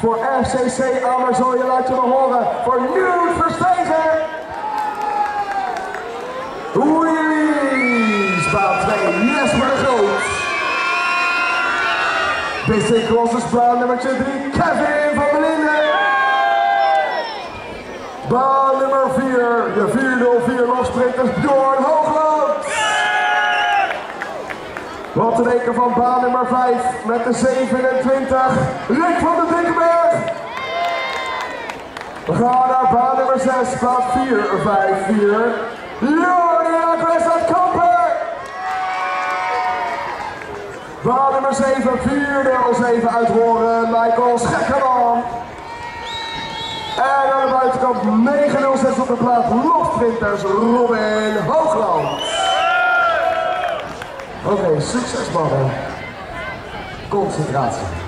voor FCC Amerzooien laat je me horen voor Nieuw Verstezen. Oei, baan 2, Jesper de Groot. BC Crosses baan nummertje 3, Kevin van der Linden. Baan nummer 4, de 404 lossprekers Bjorn Hoogland. Reken van baan nummer 5 met de 27, Rick van den Dikkenberg. We gaan naar baan nummer 6, baan 4, 5, 4. Jordi Agres uit Kampen. Baan nummer 7, 407 uit Horen, Michael Schekkerman. En aan de buitenkant 906 op de plaats, Lofprinters Robin Hoogland. Oké, succes mannen. Concentratie.